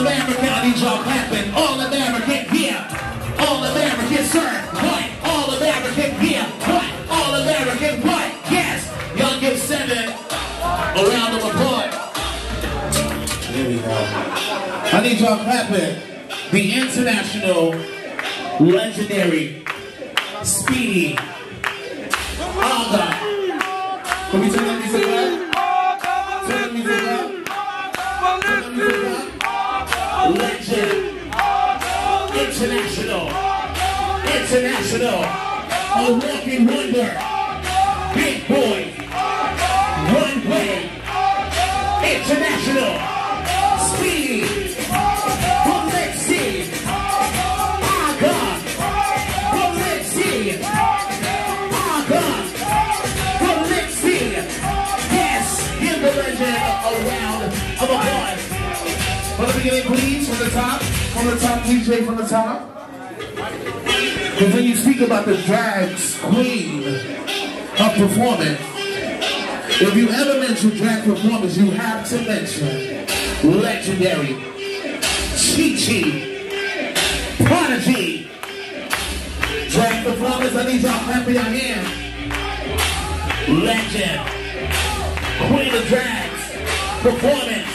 All America, I need y'all clapping. All American, here. All American, sir. What? All American, here. What? All American, what? Yes. Y'all give seven a round of applause. There we go. I need y'all clapping. The international, legendary, speedy, legend, international, international, a walking wonder, big boy, one way, international. top, from the top, DJ from the top. Because when you speak about the drag queen of performance, if you ever mention drag performance, you have to mention legendary Chi-Chi Prodigy Drag performance, I need y'all clapping your hands. Legend Queen of Drags Performance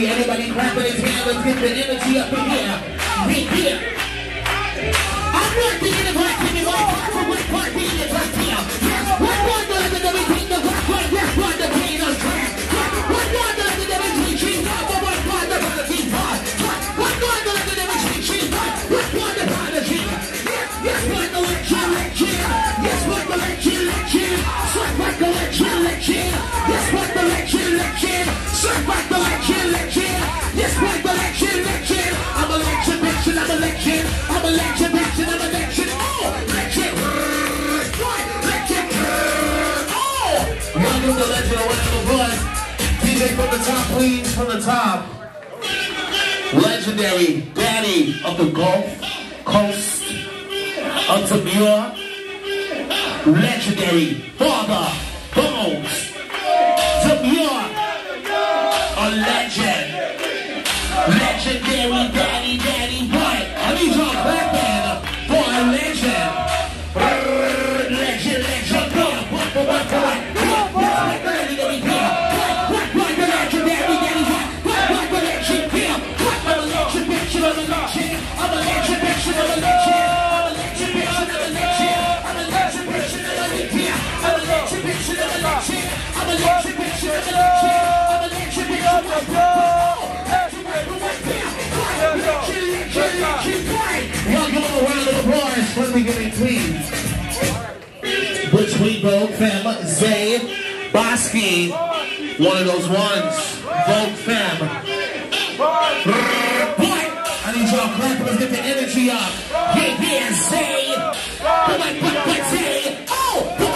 Anybody Everybody clap for his hands. Let's get the energy up in here. Be here. I'm not thinking of hot, Timmy. Like, from what part being a top tier. One more time. top, please, from the top. Legendary daddy of the Gulf Coast of Demure. Legendary father, Bones. Demure, a legend. Legendary daddy, daddy. Vogue Femme, Zay, Bosky, one of those ones, Vogue Femme. Boy, I need y'all clap, let's get the energy up. Yeah, yeah, Zay, boy, boy, boy, Zay, oh, boy.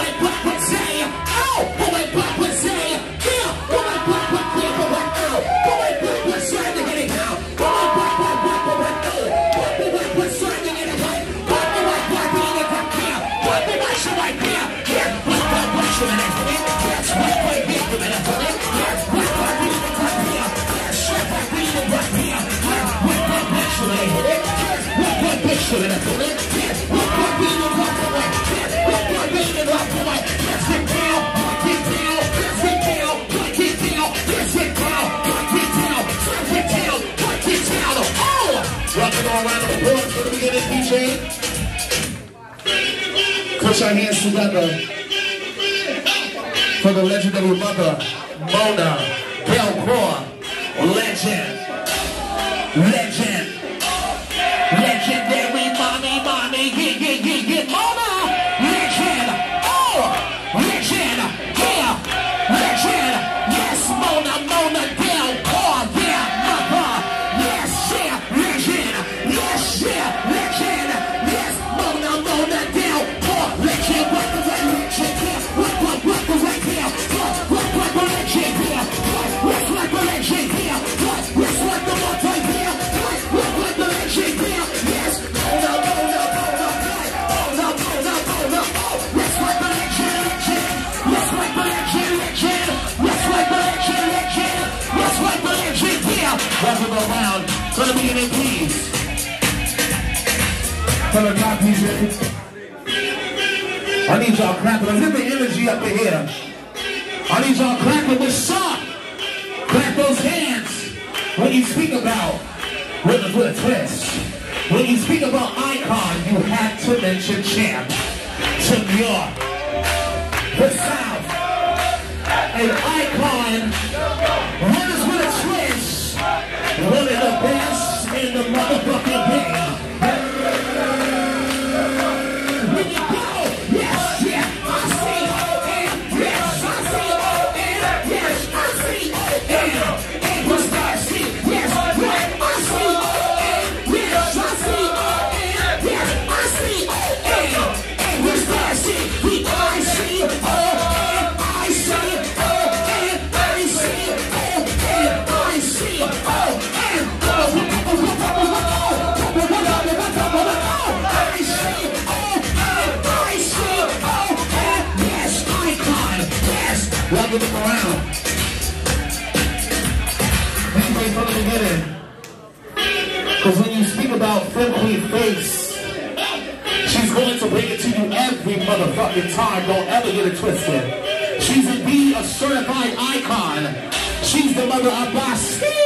for the legendary mother, Mona. From the top, DJ. I need y'all clapping. Let's get the energy up in here. I need y'all clapping with song. Clap those hands when you speak about with a, with a twist. When you speak about icon, you have to mention champ. To New York, the South, an icon, runners with a twist, one of the best in the motherfucking beginning, because when you speak about Queen Face, to bring it to you every motherfucking time. Don't ever get it twisted. She's indeed a certified icon. She's the mother of Basti.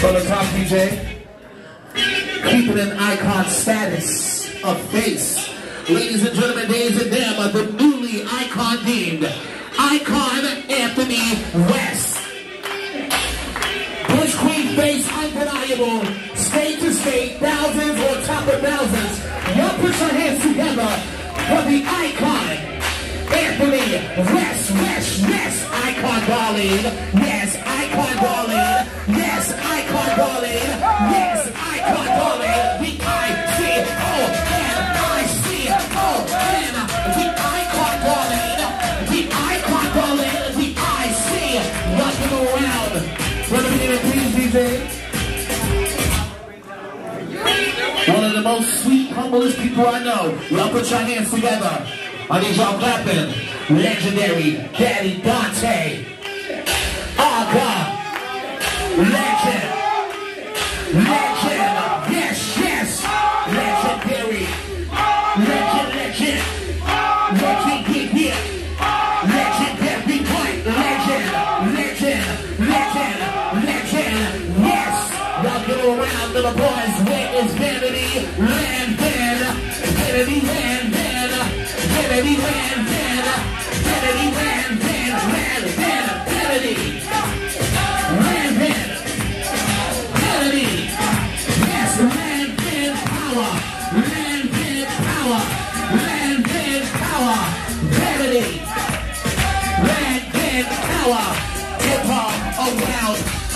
From the top, DJ. Keeping an icon status of face. Ladies and gentlemen, ladies and them the newly icon deemed Icon Anthony West. Bush Queen face undeniable, state to state, thousands or top of thousands. Y'all put your hands together for the icon. Anthony West, West, West, icon darling. Yes, icon darling. Yes, icon darling. Yes, icon darling. The I C O N I C O N. The icon darling. The icon darling. The I C. Rocking around. Brother, please, DJ. One of the most sweet, humblest people I know. Y'all put your hands together. I need y'all clapping. Legendary Daddy Dante. Aga. Legend.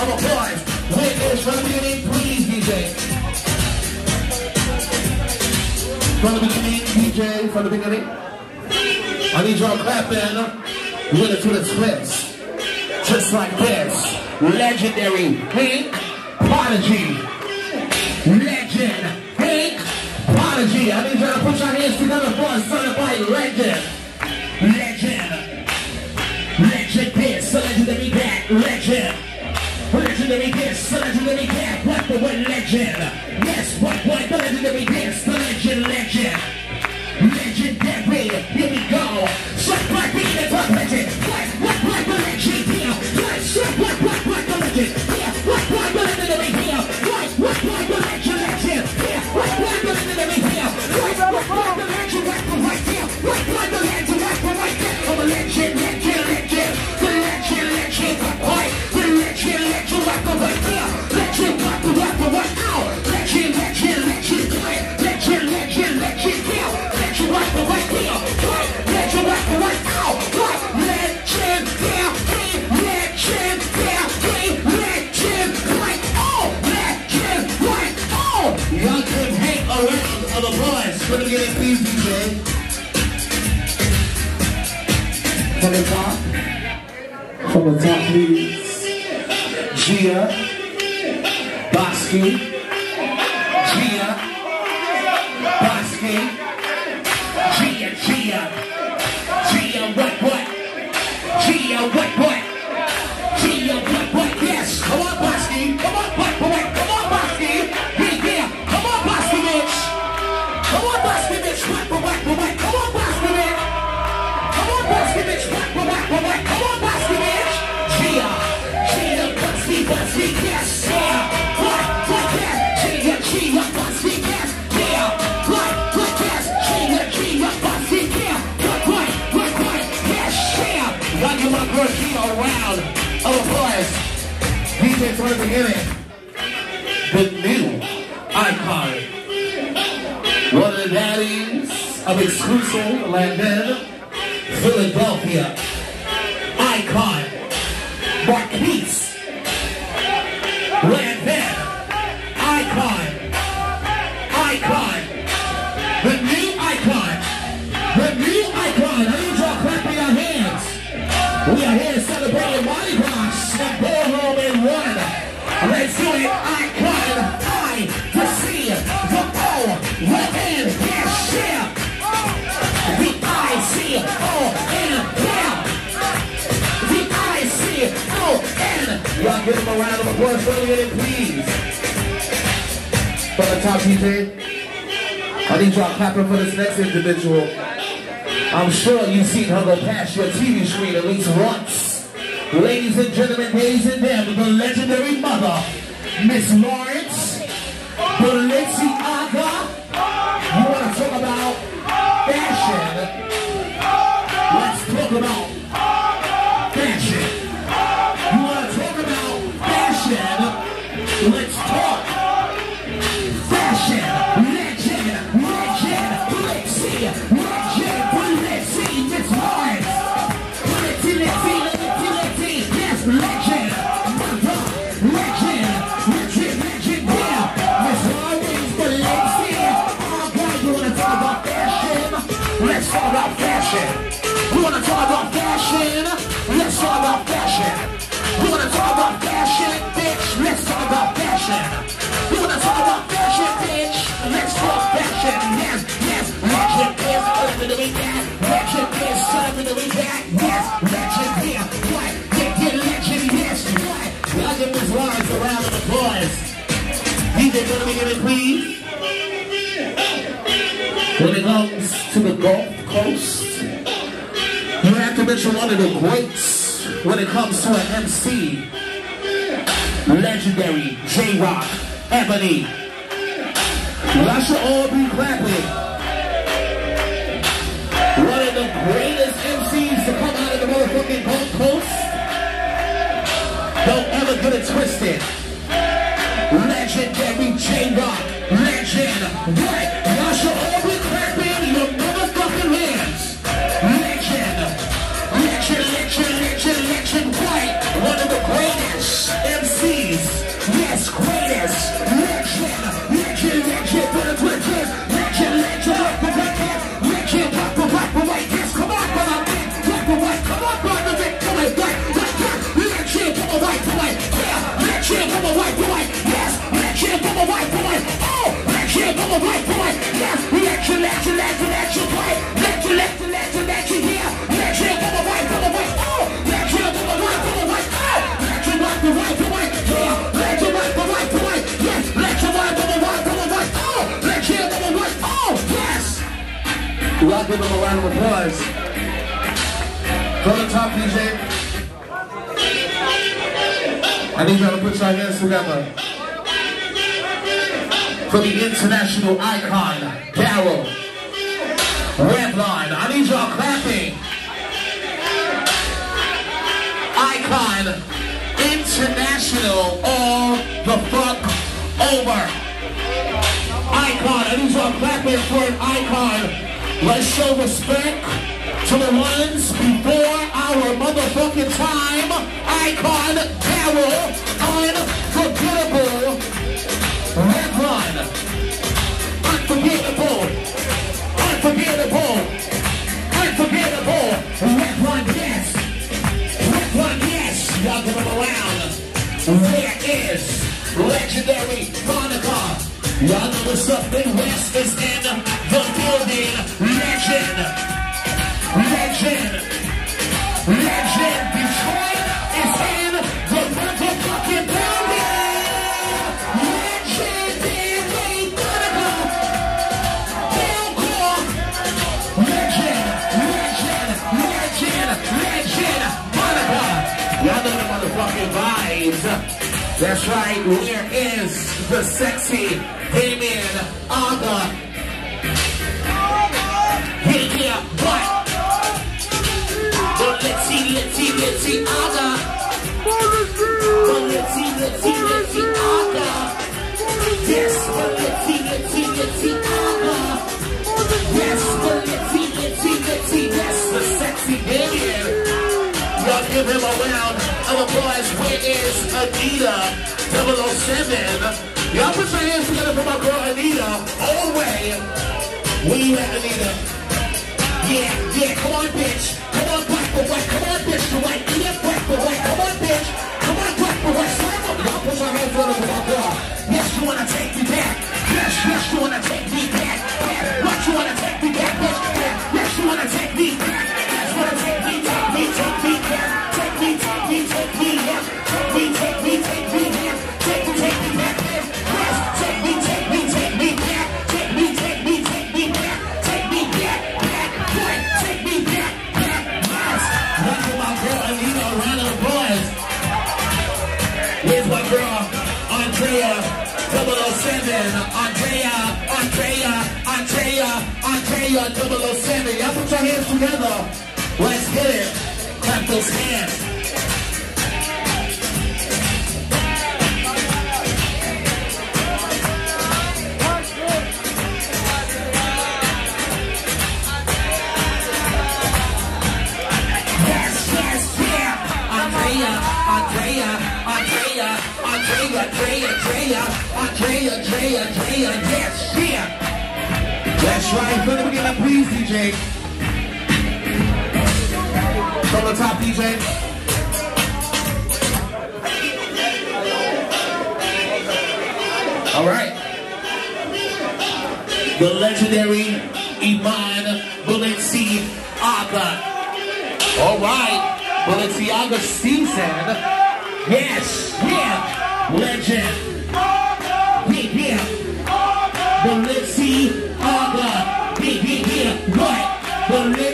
Around of applause. Witness from the beginning, please, DJ. From the beginning, DJ, from the beginning. I need y'all clapping. We're gonna do the twist. Just like this. Legendary Hank Prodigy. Legend Hank Prodigy. I need y'all to put your hands together for a legendary that, what the word legend. Yes, what, what, the legendary this, the legend, legend. Legendary, here we go. Strike like being a top legend. What, what, what, the legend here. What, what, what, what, the legend Bosky. Gia. Bosky. Gia, Gia. Gia, what, what? Gia, what, what? DJ from the beginning. The new icon. One of the daddies of exclusive London, Philadelphia. Icon. Marquise. Give him a round of applause for the please. From the top, DJ. I need y'all clapping for this next individual. I'm sure you've seen her go past your TV screen at least once. Ladies and gentlemen, ladies and gentlemen, the legendary mother, Miss Lawrence Balenciaga. Yes, legend, legend, legend, legend, yeah. Miss you wanna talk about fashion? Let's talk about fashion. We wanna talk about fashion? Let's talk about fashion. We wanna talk about fashion, bitch? Let's talk about fashion. We wanna talk about fashion, bitch? Let's talk fashion. DJ, gonna be please. When it comes to the Gulf Coast, you have to mention one of the greats when it comes to an MC. Legendary J-Rock, Ebony. Y'all should all be clapping. One of the greatest MCs to come out of the motherfucking Gulf Coast. Don't ever get it twisted. Legendary J-Rock, legend. What? Y'all should Y'all give them a round of applause. From the top, DJ. I need y'all to put your hands together. For the international icon, Daryl Redline. I need y'all clapping. Icon, international, all the fuck over. Icon, I need y'all clapping for an icon. Let's show respect to the ones before our motherfucking time. Icon, Carol, unforgettable. Reverend, unforgettable. Unforgettable. Unforgettable. Reverend, yes. Reverend, yes. Y'all give them a round. There is legendary Monica. Y'all know what's up in West is in Legend, legend, legend. Detroit is in the motherfucking building. Legendary Monica. Belcore. Legend, legend, legend, legend, Monica. Y'all know the motherfucking vibes. That's right, where is the sexy Damien Aga? Give him a round of applause. Where is Anita 007? Y'all put your hands together for my girl Anita. All the way. Where you at, Anita? Yeah, yeah, come on, bitch. Come on, black white. Come on, bitch, for white. Yeah, black for those hands. Drea, Drea, Drea, Drea, Drea, Drea, yes, yeah. That's right, put it in a please, DJ. The top, DJ. All right. The legendary Iman Balenciaga. All right. Balenciaga season. Yes. Yeah. Legend. Yeah, yeah. Balenciaga. Yeah, yeah, yeah. What? Balenciaga.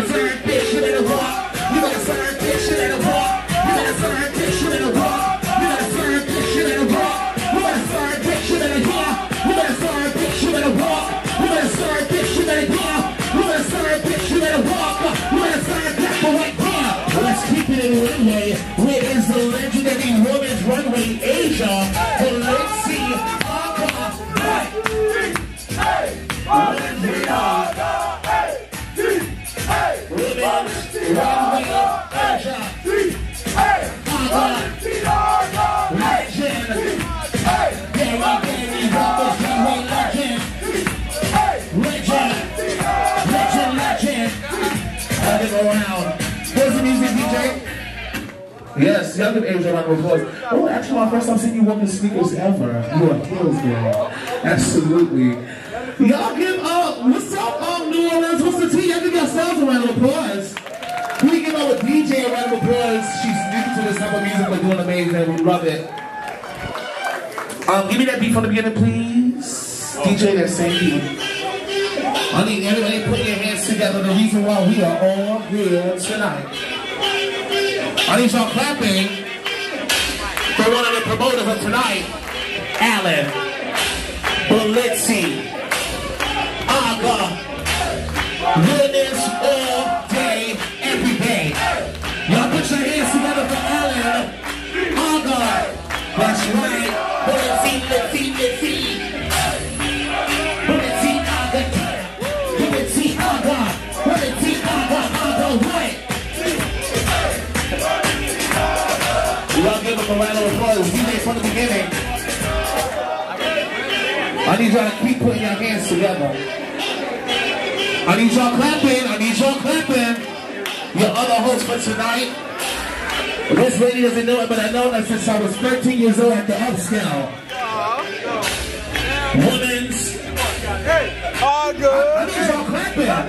Better turn, bitch. You walk. You better turn, bitch. You walk. You better turn, bitch. You walk. You better turn, bitch. You walk. You better turn, bitch. You. You better turn, bitch. You walk. You better turn, bitch. You. You better turn, bitch. You walk. You yeah. Let's keep it in. Where is the legendary women's runway Asia? Yes, y'all give Angel a round of applause. Oh, actually, my first time seeing you walking sneakers ever. You are heels girl. Absolutely. Y'all give up. What's up, um, New Orleans? What's the tea? Y'all give yourselves a round of applause. We give our DJ a round of applause. She's new to this type of music, but doing amazing. We love it. Um, give me that beat from the beginning, please. DJ, that same beat. I need everybody put your hands together. The reason why we are all here tonight. I need y'all clapping for one of the promoters of tonight, Alan Belitzi. Aga. Goodness all day, every day. Y'all put your hands together for Alan Aga. That's right. Need y'all to keep putting your hands together. I need y'all clapping. I need y'all clapping. Your other host for tonight, This lady doesn't know it, but I know that since I was 13 years old at the upscale. Women's. Hey, all good. I need y'all clapping. I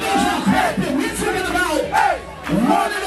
need y'all clapping. We're talking about one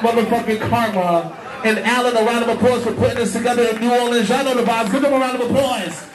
motherfucking Karma and Alan a round of applause for putting this together in New Orleans. Y'all know the vibes. Give them a round of applause.